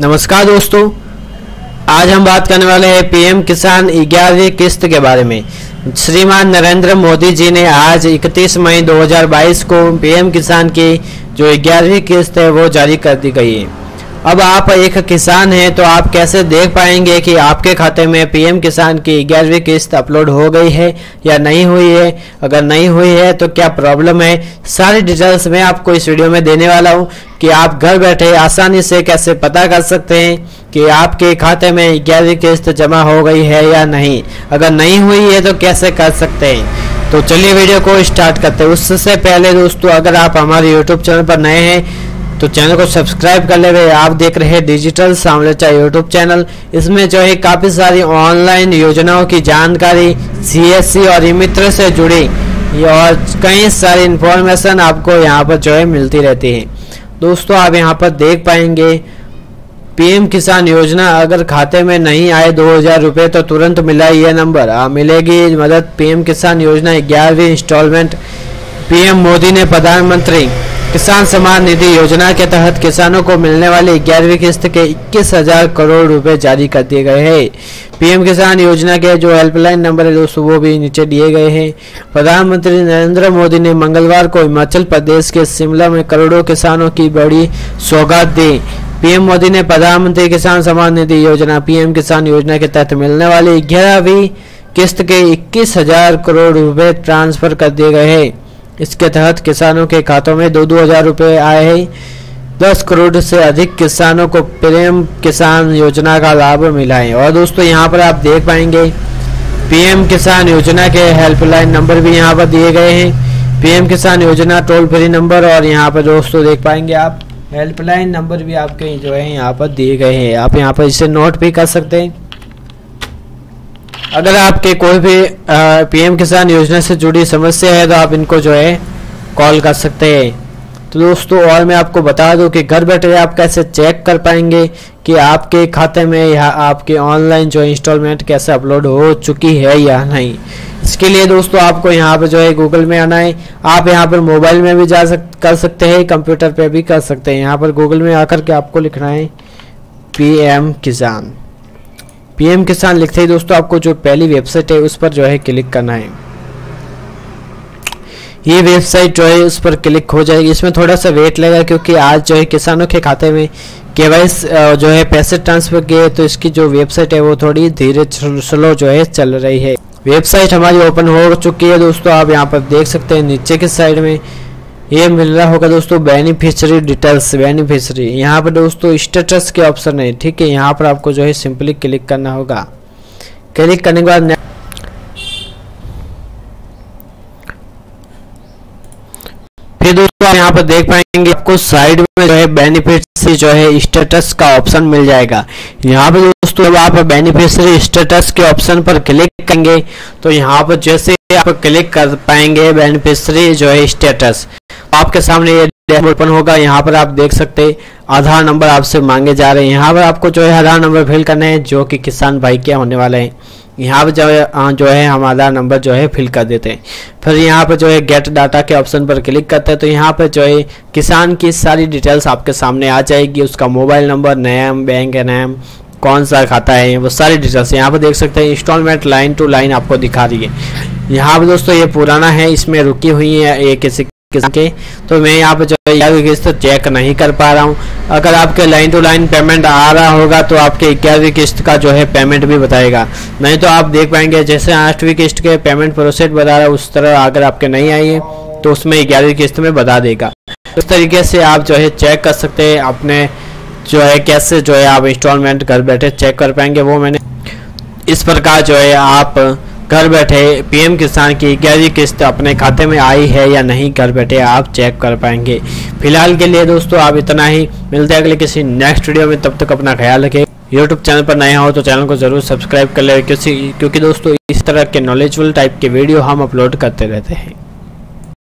नमस्कार दोस्तों, आज हम बात करने वाले हैं पीएम किसान ग्यारहवीं किस्त के बारे में। श्रीमान नरेंद्र मोदी जी ने आज 31 मई 2022 को पीएम किसान की जो ग्यारहवीं किस्त है वो जारी कर दी गई है। अब आप एक किसान हैं तो आप कैसे देख पाएँगे कि आपके खाते में पीएम किसान की ग्यारहवीं किस्त अपलोड हो गई है या नहीं हुई है? अगर नहीं हुई है तो क्या प्रॉब्लम है? सारी डिटेल्स मैं आपको इस वीडियो में देने वाला हूँ कि आप घर बैठे आसानी से कैसे पता कर सकते हैं कि आपके खाते में ग्यारहवीं किस्त जमा हो गई है या नहीं। अगर नहीं हुई है तो कैसे कर सकते हैं? तो चलिए वीडियो को स्टार्ट करते हैं। उससे पहले दोस्तों, अगर आप हमारे यूट्यूब चैनल पर नए हैं तो चैनल को सब्सक्राइब कर ले आप देख रहे हैं डिजिटल सामलेचा यूट्यूब चैनल। इसमें जो है काफ़ी सारी ऑनलाइन योजनाओं की जानकारी सीएससी और मित्र से जुड़ी। और कई सारी इंफॉर्मेशन आपको यहाँ पर जो है मिलती रहती है। दोस्तों आप यहाँ पर देख पाएँगे पीएम किसान योजना अगर खाते में नहीं आए दो हज़ार रुपये तो तुरंत मिला ये नंबर। आ, मिलेगी मदद। पीएम किसान योजना ग्यारहवीं इंस्टॉलमेंट पीएम मोदी ने प्रधानमंत्री किसान सम्मान निधि योजना के तहत किसानों को मिलने वाली ग्यारहवीं किस्त के इक्कीस हज़ार करोड़ रुपए जारी कर दिए गए हैं। पीएम किसान योजना के जो हेल्पलाइन नंबर है दोस्तों वो भी नीचे दिए गए हैं। प्रधानमंत्री नरेंद्र मोदी ने मंगलवार को हिमाचल प्रदेश के शिमला में करोड़ों किसानों की बड़ी सौगात दी। पीएम मोदी ने प्रधानमंत्री किसान सम्मान निधि योजना, पीएम किसान योजना के तहत मिलने वाली ग्यारहवीं किस्त के इक्कीस हज़ार करोड़ रुपए ट्रांसफ़र कर दिए गए हैं। इसके तहत किसानों के खातों में दो दो हज़ार रुपये आए हैं। दस करोड़ से अधिक किसानों को पीएम किसान योजना का लाभ मिला है। और दोस्तों, यहाँ पर आप देख पाएँगे, पीएम किसान योजना के हेल्पलाइन नंबर भी यहाँ पर दिए गए हैं। पीएम किसान योजना टोल फ्री नंबर और यहाँ पर दोस्तों देख पाएँगे आप, हेल्पलाइन नंबर भी आपके जो है, यहाँ पर दिए गए हैं। आप यहाँ पर इसे नोट भी कर सकते हैं। अगर आपके कोई भी पीएम किसान योजना से जुड़ी समस्या है तो आप इनको जो है, कॉल कर सकते हैं। तो दोस्तों, और मैं आपको बता दूँ कि घर बैठे आप कैसे चेक कर पाएँगे कि आपके खाते में या आपके ऑनलाइन जो इंस्टॉलमेंट कैसे अपलोड हो चुकी है या नहीं। इसके लिए दोस्तों, आपको यहाँ पर जो है, गूगल में आना है। आप यहाँ पर मोबाइल में भी जा सक, कर सकते हैं, कंप्यूटर पे भी कर सकते हैं। यहाँ पर गूगल में आकर के आपको लिखना है, पीएम किसान। पीएम किसान लिखते ही, दोस्तों, आपको जो पहली वेबसाइट है, उस पर जो है क्लिक करना है। ये वेबसाइट जो है, उस पर क्लिक हो जाएगी। इसमें थोड़ा सा वेट लगेगा क्योंकि आज जो है किसानों के खाते में केवाइस जो है पैसे ट्रांसफ़र किए तो इसकी जो वेबसाइट है, वो थोड़ी धीरे स्लो जो है चल रही है। वेबसाइट हमारी ओपन हो चुकी है, दोस्तों, आप यहाँ पर देख सकते हैं, नीचे की साइड में। ये मिल रहा होगा दोस्तों बेनिफिशरी डिटेल्स बेनिफिशरी यहाँ पर दोस्तों स्टेटस के ऑप्शन है, ठीक है? यहाँ पर आपको जो है सिंपली क्लिक करना होगा। क्लिक करने के बाद फिर दोस्तों यहाँ पर देख पाएँगे आपको साइड में जो है बेनिफिट जो है स्टेटस का ऑप्शन मिल जाएगा। यहाँ पर दोस्तों जब आप बेनिफिशियरी स्टेटस के ऑप्शन पर क्लिक करेंगे तो यहाँ पर जैसे आप क्लिक कर पाएँगे बेनिफिशियरी जो है स्टेटस आपके सामने ये डैशबोर्ड ओपन होगा। यहाँ पर आप देख सकते हैं, आधार नंबर आपसे मांगे जा रहे हैं। यहाँ पर आपको जो है आधार नंबर फिल करना है, जो कि किसान भाई के होने वाले हैं। यहाँ पर जो है जो है हम आधार नंबर जो है फिल कर देते हैं। फिर यहाँ पर जो है गेट डाटा के ऑप्शन पर क्लिक करते हैं तो यहाँ पर जो है किसान की सारी डिटेल्स आपके सामने आ जाएगी। उसका mobile number name bank name, कौन सा खाता है, वो सारी डिटेल्स यहाँ पर देख सकते हैं। इंस्टॉलमेंट लाइन टू लाइन आपको दिखा रही है। यहाँ पर दोस्तों ये पुराना है, इसमें रुकी हुई है, ये किसी के तो मैं यहाँ पे जो है किस्त चेक नहीं कर पा रहा हूँ। अगर आपके लाइन टू लाइन पेमेंट आ रहा होगा तो आपके ग्यारहवीं किस्त का जो है पेमेंट भी बताएगा। नहीं तो आप देख पाएँगे, जैसे आठवीं किस्त के पेमेंट प्रोसेस बता रहा है, उस तरह अगर आपके नहीं आई है तो उसमें ग्यारहवीं किस्त में बता देगा। उस तरीके से आप जो है चेक कर सकते हैं, अपने जो है कैसे जो है आप इंस्टॉलमेंट घर बैठे चेक कर पाएँगे वो मैंने। इस प्रकार जो है आप घर बैठे पीएम किसान की ग्यारहवीं किस्त अपने खाते में आई है या नहीं, घर बैठे आप चेक कर पाएँगे। फ़िलहाल के लिए दोस्तों, आप इतना ही। मिलते हैं अगले किसी नेक्स्ट वीडियो में। तब तक अपना ख्याल रखें। यूट्यूब चैनल पर नया हो तो चैनल को ज़रूर सब्सक्राइब कर ले। क्योंकि क्योंकि दोस्तों, इस तरह के नॉलेजफुल टाइप के वीडियो हम अपलोड करते रहते हैं।